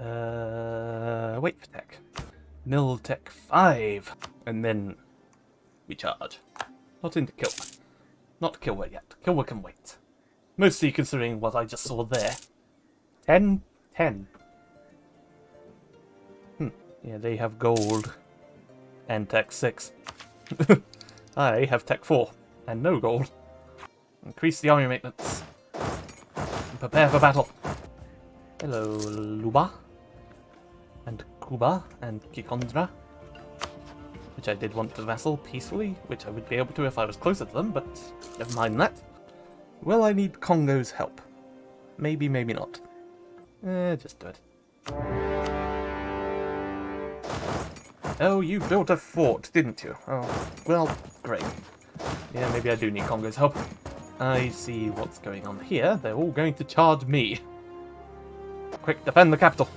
Uh, wait for tech. Mill tech 5. And then we charge. Not into Kilwa. Not Kilwa yet. Kilwa can wait. Mostly considering what I just saw there. 10, 10. Hmm. Yeah, they have gold. And tech 6. I have tech 4. And no gold. Increase the army maintenance. And prepare for battle. Hello, Luba. Kuba. And Kikonja. Which I did want to vassal peacefully, which I would be able to if I was closer to them, but never mind that. Will I need Congo's help? Maybe, maybe not. Eh, just do it. Oh, you built a fort, didn't you? Oh, well, great. Yeah, maybe I do need Congo's help. I see what's going on here. They're all going to charge me. Quick, defend the capital.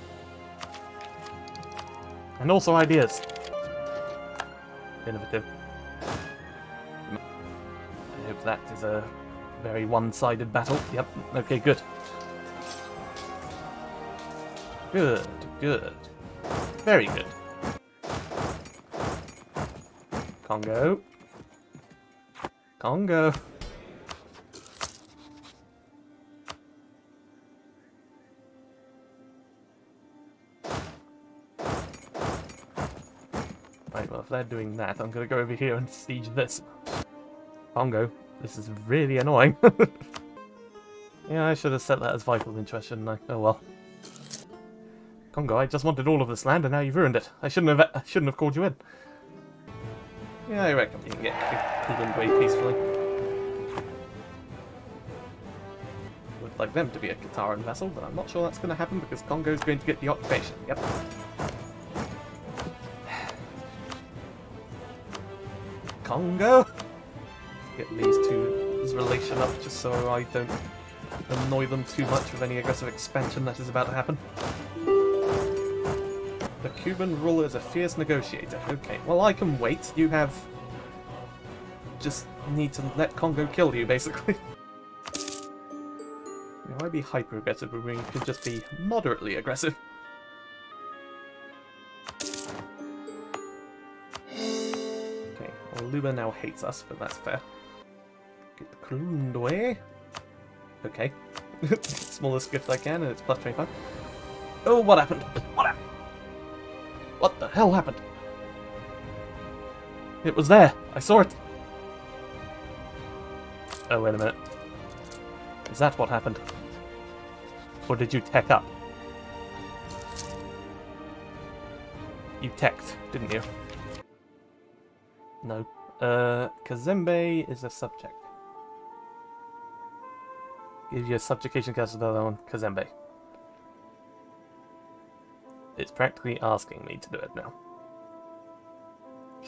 And also ideas. Innovative. I hope that is a very one-sided battle. Yep, okay, good. Good, good. Very good. Congo. Congo. They're doing that, I'm gonna go over here and siege this. Congo, this is really annoying. yeah, I should have set that as vital interest, shouldn't I? Oh well. Congo, I just wanted all of this land, and now you've ruined it. I shouldn't have. I shouldn't have called you in. Yeah, I reckon we can get Kalundwe peacefully. Would like them to be a Kataran vessel, but I'm not sure that's going to happen because Congo's going to get the occupation. Yep. Congo! Get these two's relation up just so I don't annoy them too much with any aggressive expansion that is about to happen. The Cuban ruler is a fierce negotiator. Okay, well I can wait. You have... Just need to let Congo kill you, basically. you might be hyper-aggressive, but we could just be moderately aggressive. Okay, Luba now hates us, but that's fair. Get the Kalundwe. Okay. Smallest gift I can, and it's plus 25. Oh, what happened? What happened? What the hell happened? It was there. I saw it. Oh, wait a minute. Is that what happened? Or did you tech up? You teched, didn't you? No. Uh, Kazembe is a subject. Give you a subjugation cast another one, Kazembe. It's practically asking me to do it now.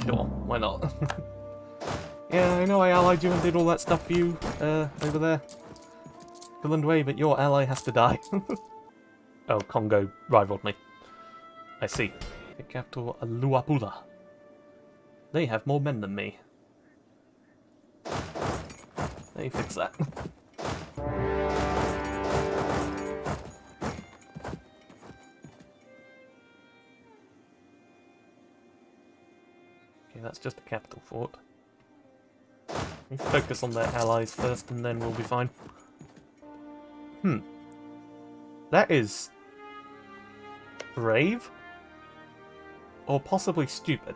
Sure, why not? yeah, I know I allied you and did all that stuff for you, uh, over there. Finland Way, but your ally has to die. oh, Congo rivaled me. I see. The capital, Luapula. They have more men than me. Me fix that. Okay, that's just a capital fort. We focus on their allies first and then we'll be fine. Hmm. That is... brave? Or possibly stupid.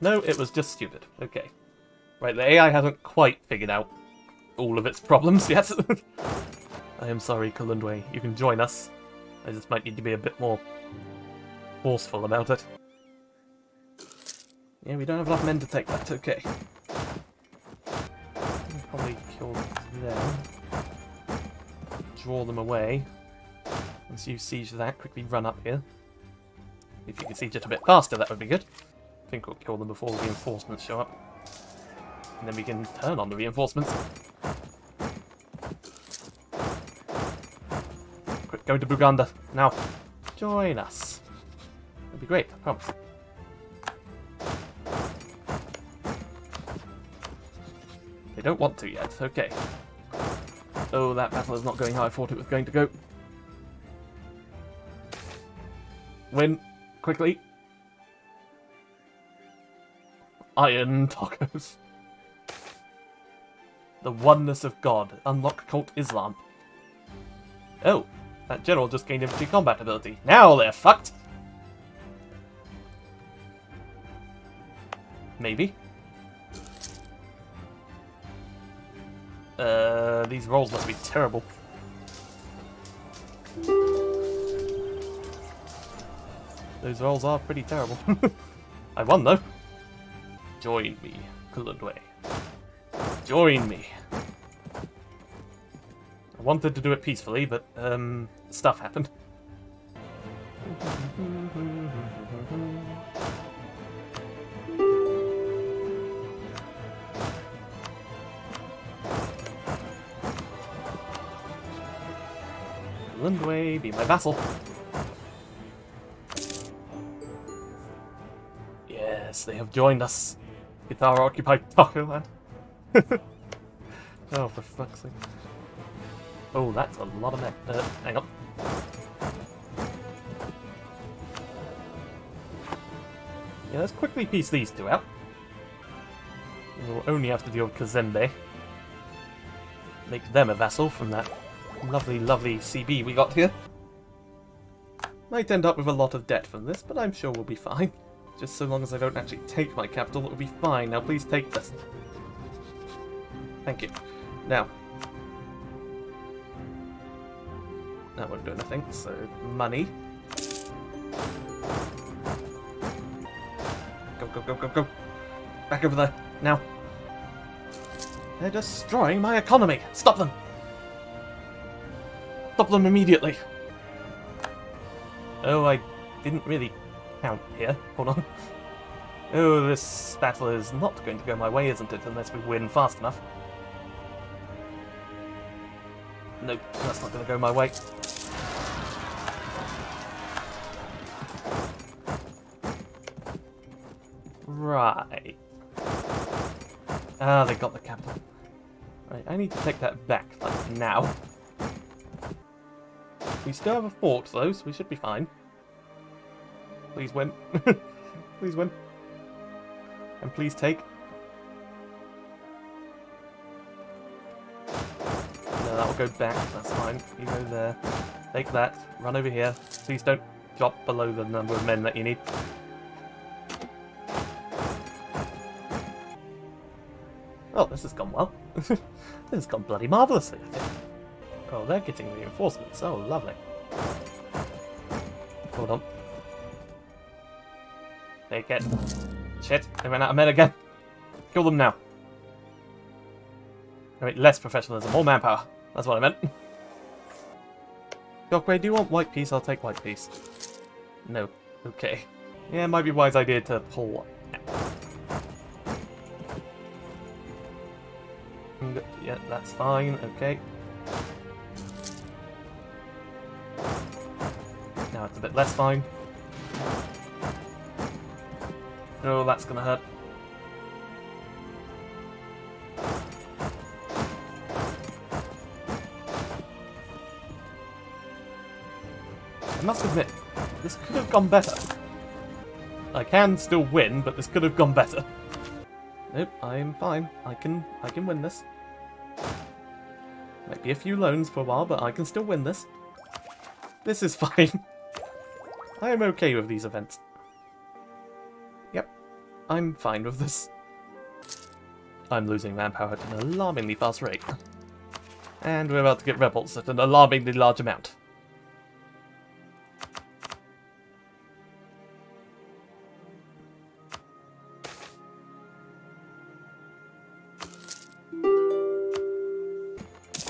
No, it was just stupid. Okay. Right, the AI hasn't quite figured out all of its problems yet. I am sorry, Kalundwe. You can join us. I just might need to be a bit more forceful about it. Yeah, we don't have enough men to take that, okay. Probably kill them. Draw them away. Once you siege that, quickly run up here. If you can siege it a bit faster, that would be good. I think we'll kill them before the reinforcements show up. And then we can turn on the reinforcements. Quick, go to Buganda. Now, join us. It'd be great, I promise. They don't want to yet, okay. Oh, that battle is not going how I thought it was going to go. Win. Quickly. Iron tacos. The oneness of God. Unlock cult Islam. Oh, that general just gained infantry combat ability. Now they're fucked! Maybe. Uh, these rolls must be terrible. Those rolls are pretty terrible. I won though. Join me, Kalundwe. Join me. I wanted to do it peacefully, but um, stuff happened. Lundway, be my vassal. Yes, they have joined us. Our occupied Taco Land. oh, for fuck's sake. Oh, that's a lot of mech. Uh, hang on. Yeah, let's quickly peace these two out. We'll only have to deal with Kazembe. Make them a vassal from that lovely, lovely CB we got here. Might end up with a lot of debt from this, but I'm sure we'll be fine. Just so long as I don't actually take my capital, it'll be fine. Now please take this. Thank you. Now. That won't do anything, so money. Go, go, go, go, go. Back over there. Now. They're destroying my economy. Stop them. Stop them immediately. Oh, I didn't really count here. Hold on. Oh, this battle is not going to go my way, isn't it? Unless we win fast enough. Nope, that's not going to go my way. Right. Ah, they got the capital. Right, I need to take that back, like, now. We still have a fort, though, so we should be fine. Please win. please win. And please take. No, that'll go back, that's fine. You go there. Take that. Run over here. Please don't drop below the number of men that you need. Oh, this has gone well. this has gone bloody marvellously, I think. Oh, they're getting reinforcements. Oh, lovely. Hold on. Take it. Shit, they ran out of men again. Kill them now. I mean, less professionalism, more manpower. That's what I meant. Dockway, do you want white peace? I'll take white peace. No. Okay. Yeah, it might be a wise idea to pull Yeah, that's fine. Okay. Now it's a bit less fine. Oh, that's gonna hurt. I must admit, this could have gone better. I can still win, but this could have gone better. Nope, I'm fine. I can I can win this. Might be a few loans for a while, but I can still win this. This is fine. I am okay with these events. I'm fine with this. I'm losing manpower at an alarmingly fast rate. And we're about to get rebels at an alarmingly large amount.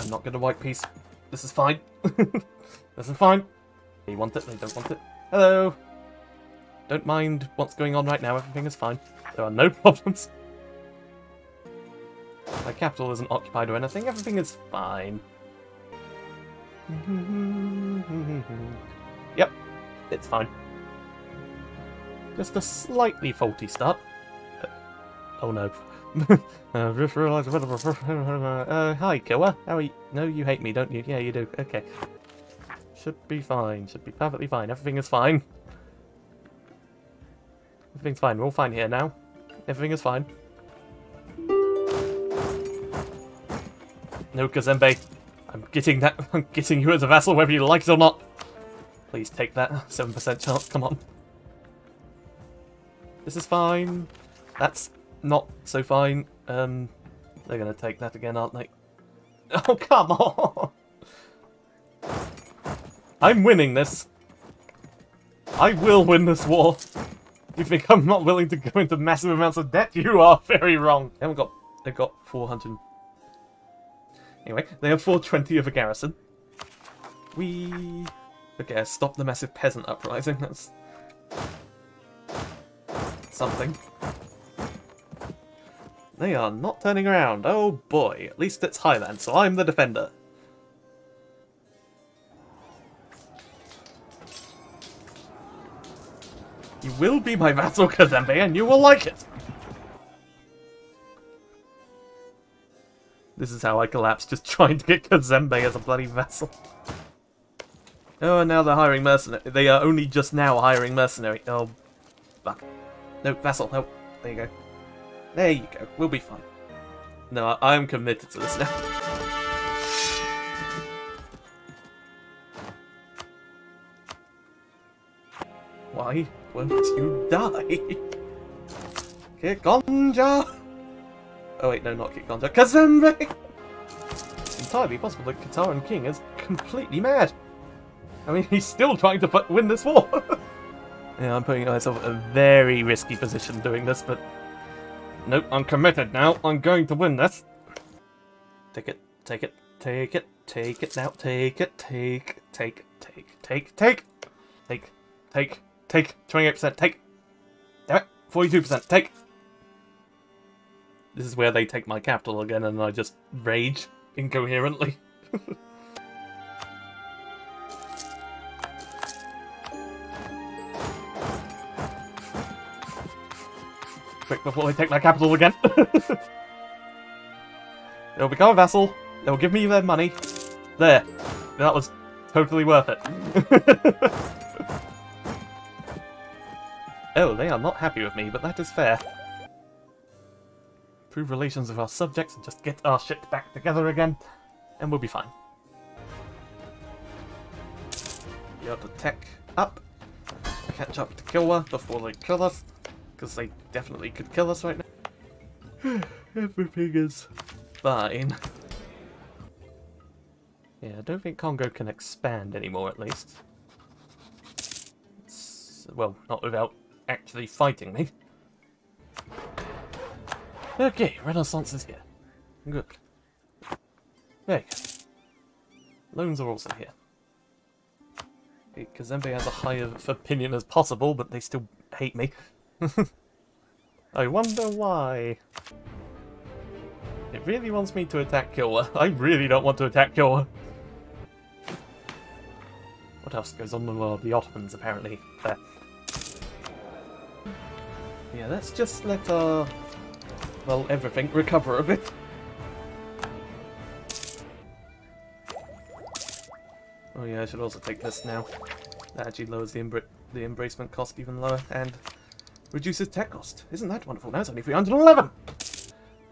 I'm not gonna white peace. This is fine. this is fine. They want it, they don't want it. Hello! Don't mind what's going on right now, everything is fine. There are no problems. My capital isn't occupied or anything, everything is fine. yep, it's fine. Just a slightly faulty start. Uh, oh no. I just realised... Uh, hi, Killer. How are you? No, you hate me, don't you? Yeah, you do. Okay. Should be fine. Should be perfectly fine. Everything is fine. Everything's fine. We're all fine here now. Everything is fine. No, Kazembe. I'm getting that. I'm getting you as a vassal, whether you like it or not. Please take that. Seven percent chance. Come on. This is fine. That's not so fine. Um, they're gonna take that again, aren't they? Oh come on! I'm winning this. I will win this war. You think I'm not willing to go into massive amounts of debt? You are very wrong. They haven't got. They've got 400. Anyway, they have 420 of a garrison. We. Okay, stop the massive peasant uprising. That's something. They are not turning around. Oh boy, at least it's Highland, so I'm the defender. You will be my vassal, Kazembe, and you will like it! This is how I collapse, just trying to get Kazembe as a bloody vassal. Oh, and now they're hiring mercenary. They are only just now hiring mercenary. Oh, fuck. No, vassal, no. There you go. There you go. We'll be fine. No, I am committed to this now. Why you die? Kikonja! Oh wait, no, not Kikonja. Kazembe! It's entirely possible that Kataran King is completely mad. I mean, he's still trying to put, win this war. yeah, I'm putting myself in a very risky position doing this, but Nope, I'm committed now. I'm going to win this. Take it, take it, take it, take it now. Take it, take, take, take, take, take, take, take, take, 28%, take. Damn it, 42%, take. This is where they take my capital again and I just rage incoherently. quick before they take my capital again. They'll become a vassal. They'll give me their money. There. That was totally worth it. oh, they are not happy with me, but that is fair. Improve relations with our subjects and just get our shit back together again, and we'll be fine. To tech up, catch up to Kilwa before they kill us. Because they definitely could kill us right now. Everything is fine. Yeah, I don't think Congo can expand anymore, at least. It's, well, not without actually fighting me. Okay, Renaissance is here. Good. There you go. Loans are also here. Kazembe has a high opinion as possible, but they still hate me. I wonder why. It really wants me to attack Kilwa. I really don't want to attack Kilwa. What else goes on in the world? The Ottomans, apparently. There. Yeah, let's just let our... Well, everything recover a bit. Oh yeah, I should also take this now. That actually lowers the, the embracement cost even lower, and Reduces tech cost. Isn't that wonderful? Now it's only 311!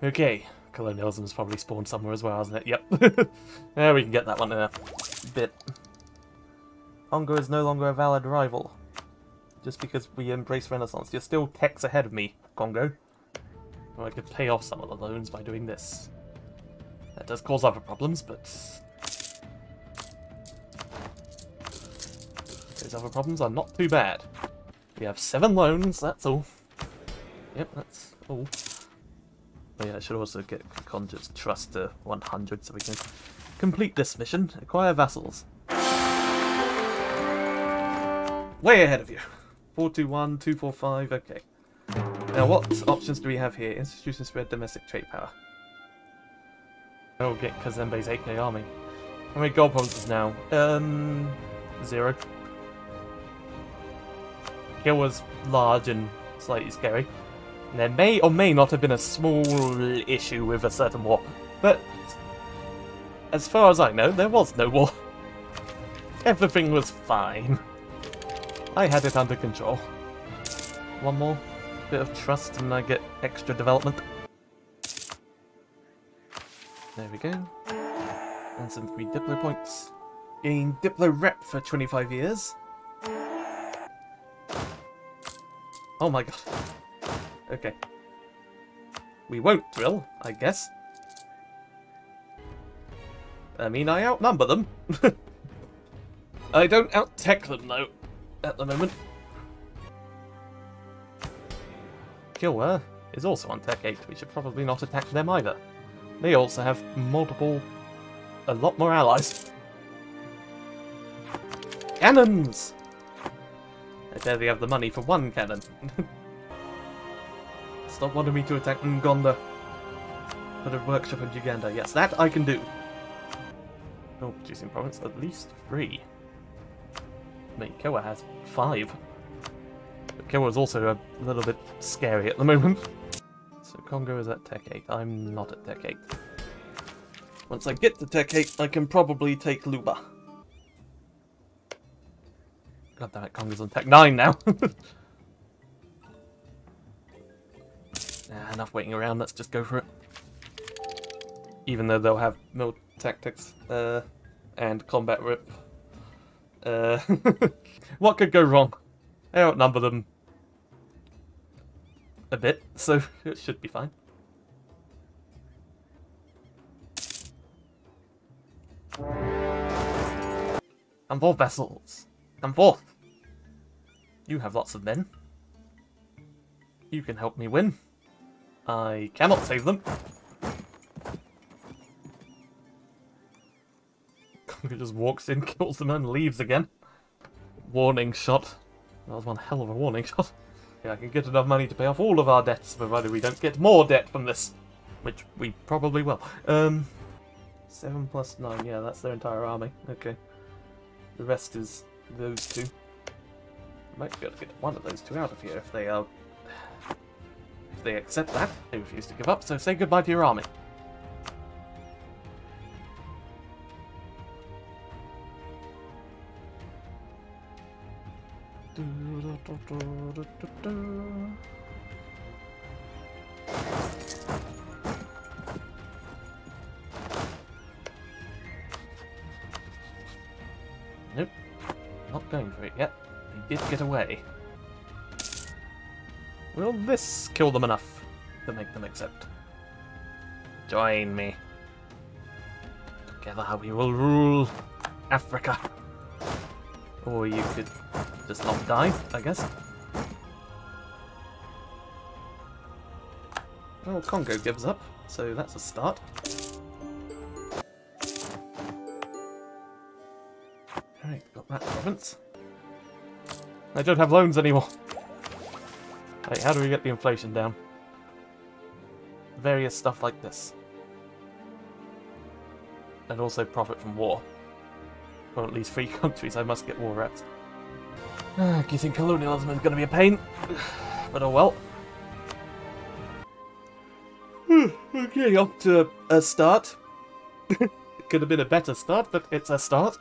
Okay. Colonialism's probably spawned somewhere as well, hasn't it? Yep. yeah, we can get that one in a bit. Congo is no longer a valid rival. Just because we embrace Renaissance. You're still techs ahead of me, Congo. Or I could pay off some of the loans by doing this. That does cause other problems, but... Those other problems are not too bad. We have seven loans, that's all. Yep, that's all. Oh yeah, I should also get Congo's Trust to 100 so we can complete this mission. Acquire vassals. Way ahead of you. 421, 245, okay. Now what options do we have here? Institution spread domestic trade power. Oh, get Kazembe's 8k army. How many gold provinces now? Um, zero. Hill was large and slightly scary. And there may or may not have been a small issue with a certain war. But as far as I know, there was no war. Everything was fine. I had it under control. One more. bit of trust and I get extra development. There we go. And some free Diplo points. Gain Diplo rep for 25 years. Oh my god. Okay. We won't drill, I guess. I mean, I outnumber them. I don't out-tech them, though, at the moment. Kilwa is also on Tech 8. We should probably not attack them either. They also have multiple... a lot more allies. Cannons! I barely have the money for one cannon. Stop wanting me to attack Ngonda. Put a workshop in Uganda. Yes, that I can do. Oh, producing province, at least three. Mate, Koa has five. But is also a little bit scary at the moment. So Congo is at Tech 8. I'm not at Tech 8. Once I get to Tech 8, I can probably take Luba. God damn it, Congo's on Tech 9 now. nah, enough waiting around, let's just go for it. Even though they'll have no tactics uh, and combat rip. Uh, what could go wrong? I outnumber them a bit, so it should be fine. I'm four vessels. I'm fourth. You have lots of men. You can help me win. I cannot save them. Congo just walks in, kills them, and leaves again. Warning shot. That was one hell of a warning shot. Yeah, I can get enough money to pay off all of our debts, provided we don't get more debt from this. Which we probably will. Um, 7 plus 9, yeah, that's their entire army. Okay. The rest is those two. Might be able to get one of those two out of here if they, uh, if they accept that. They refuse to give up, so say goodbye to your army. Nope. Not going for it yet. They did get away. Will this kill them enough to make them accept? Join me. Together we will rule Africa. Or you could just not die, I guess. Well, Congo gives up, so that's a start. Alright, got that province. I don't have loans anymore. Wait, how do we get the inflation down? Various stuff like this. And also profit from war. Or at least three countries, I must get war reps. Uh, think colonialism is going to be a pain, but oh well. okay, off to a start. could have been a better start, but it's a start.